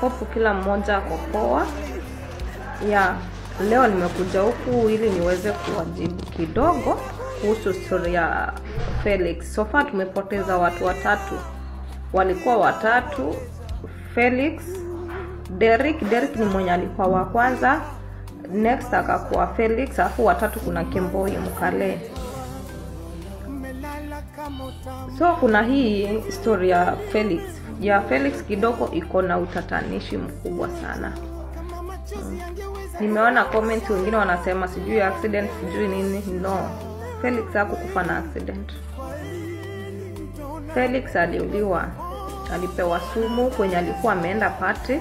hope kila mmoja ako poa. Ya leo nimekuja huku ili niweze kuwajibu kidogo kuhusu story ya Felix. sofa tumepoteza watu watatu, walikuwa watatu: Felix, derik Derek ni mwenye alikuwa wa kwanza, next akakuwa Felix, alafu watatu kuna Kemboi Mkale. So kuna hii story ya Felix ya Felix kidogo iko na utatanishi mkubwa sana. Mm. Nimeona comment wengine wanasema sijui accident sijui nini. No, Felix hakukufa na accident. Felix aliuliwa, alipewa sumu kwenye alikuwa ameenda party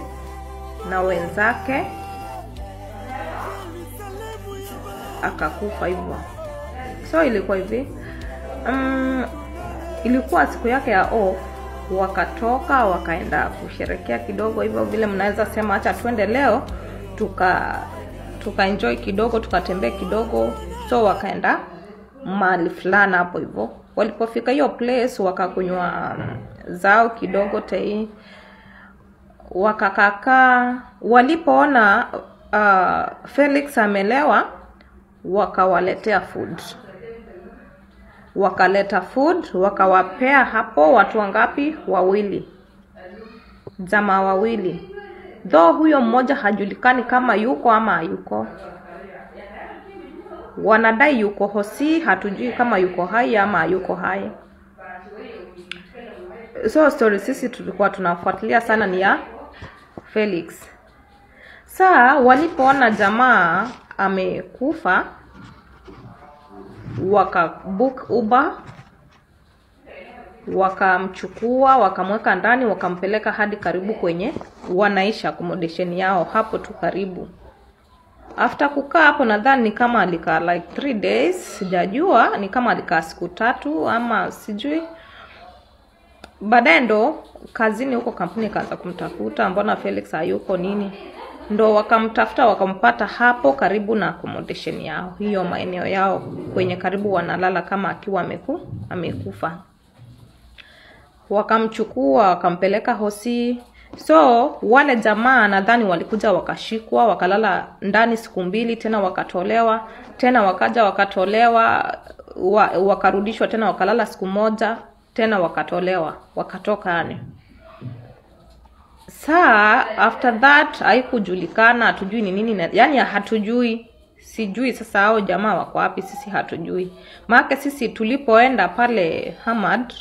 na wenzake, akakufa hivyo. So ilikuwa hivi um, ilikuwa siku yake ya off, wakatoka wakaenda kusherekea kidogo hivyo vile mnaweza sema, hacha twende leo tuka tuka enjoy kidogo tukatembea kidogo. So wakaenda mahali fulani hapo hivyo. Walipofika hiyo place wakakunywa zao kidogo tei, wakakakaa. Walipoona uh, Felix amelewa, wakawaletea food wakaleta food wakawapea hapo watu wangapi? Wawili, jamaa wawili, dho huyo mmoja hajulikani kama yuko ama hayuko. Wanadai yuko hosi, hatujui kama yuko hai ama hayuko hai. So story sisi tulikuwa tunafuatilia sana ni ya Felix. Saa walipoona jamaa amekufa wakabook Uber wakamchukua wakamweka ndani wakampeleka hadi karibu kwenye wanaishi accommodation yao hapo tu karibu. After kukaa hapo, nadhani ni kama alikaa like three days, sijajua ni kama alikaa siku tatu ama sijui. Baadaye ndo kazini huko kampuni ikaanza kumtafuta, mbona Felix hayuko nini, ndo wakamtafuta wakampata hapo karibu na accommodation yao, hiyo maeneo yao kwenye karibu wanalala kama akiwa ameku, amekufa. Wakamchukua wakampeleka hosi. So wale jamaa nadhani walikuja wakashikwa, wakalala ndani siku mbili, tena wakatolewa, tena wakaja wakatolewa, wa, wakarudishwa tena wakalala siku moja, tena wakatolewa, wakatoka yani saa after that haikujulikana, hatujui ni nini, yani hatujui, sijui sasa hao jamaa wako wapi, sisi hatujui. Maana sisi tulipoenda pale Hamad,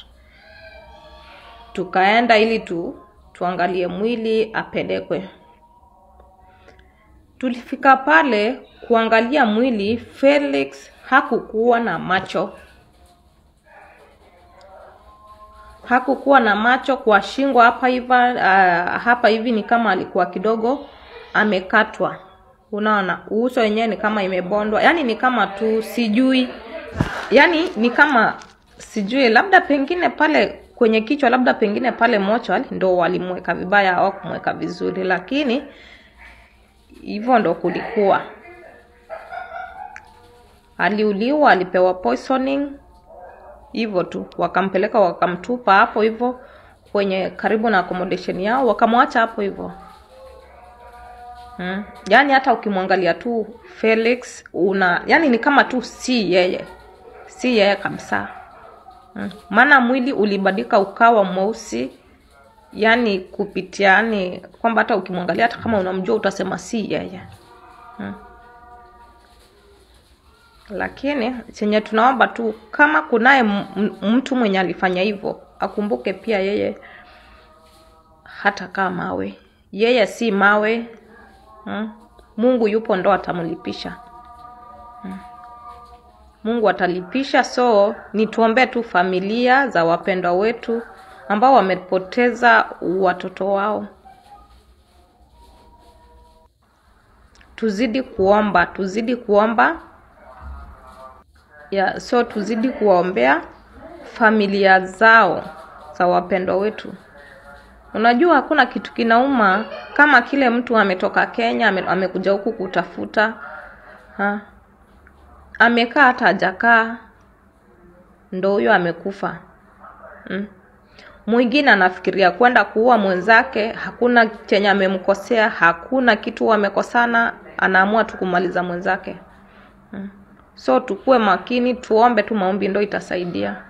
tukaenda ili tu tuangalie mwili apelekwe. Tulifika pale kuangalia mwili, Felix hakukuwa na macho hakukuwa na macho kwa shingo hapa hiva, uh, hapa hivi ni kama alikuwa kidogo amekatwa. Unaona, uso wenyewe ni kama imebondwa, yani ni kama tu sijui, yani ni kama sijui, labda pengine pale kwenye kichwa, labda pengine pale mochwali ndo walimweka vibaya au kumweka vizuri, lakini hivyo ndo kulikuwa. Aliuliwa, alipewa poisoning hivyo tu, wakampeleka wakamtupa hapo hivyo kwenye karibu na accommodation yao, wakamwacha hapo hivyo. Hmm. Yaani hata ukimwangalia tu Felix una yani ni kama tu si yeye, si yeye kabisa. Hmm. Maana mwili ulibadilika ukawa mweusi, yani kupitia yani kwamba hata ukimwangalia hata kama unamjua utasema si yeye. Hmm. Lakini chenye tunaomba tu kama kunaye mtu mwenye alifanya hivyo akumbuke pia yeye hata kaa mawe, yeye si mawe hmm. Mungu yupo ndo atamlipisha hmm. Mungu atalipisha. So ni tuombee tu familia za wapendwa wetu ambao wamepoteza watoto wao, tuzidi kuomba, tuzidi kuomba ya so tuzidi kuwaombea familia zao za wapendwa wetu. Unajua hakuna kitu kinauma kama kile mtu ametoka Kenya amekuja huku kutafuta ha. Amekaa hata hajakaa ndo huyo amekufa hmm. mwingine anafikiria kwenda kuua mwenzake hakuna chenye amemkosea hakuna kitu wamekosana anaamua tu kumaliza mwenzake Mm. So tukuwe makini tuombe tu maombi ndo itasaidia